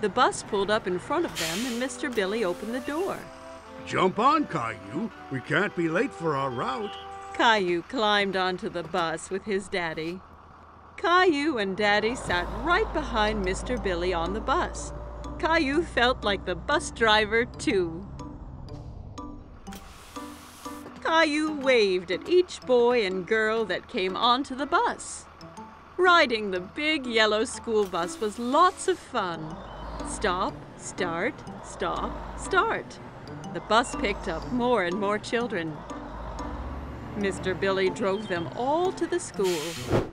The bus pulled up in front of them, and Mr. Billy opened the door. Jump on, Caillou. We can't be late for our route. Caillou climbed onto the bus with his daddy. Caillou and Daddy sat right behind Mr. Billy on the bus. Caillou felt like the bus driver, too. Caillou waved at each boy and girl that came onto the bus. Riding the big yellow school bus was lots of fun. Stop, start, stop, start. The bus picked up more and more children. Mr. Billy drove them all to the school.